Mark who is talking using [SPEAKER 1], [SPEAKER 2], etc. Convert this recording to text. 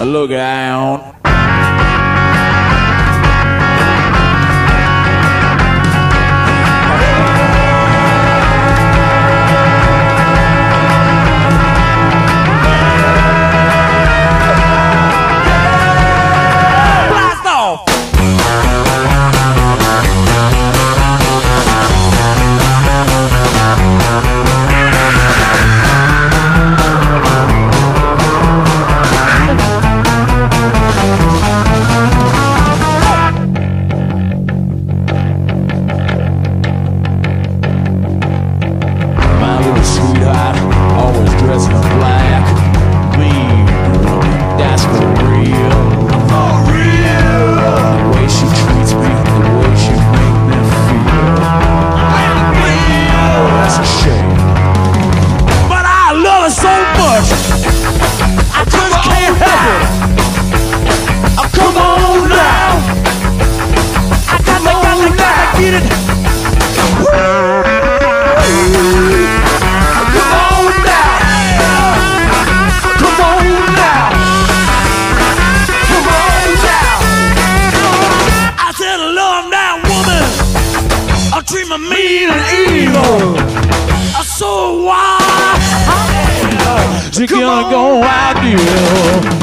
[SPEAKER 1] Look out. black. We, that's for real. seem mean and evil. So why? She gonna go out you.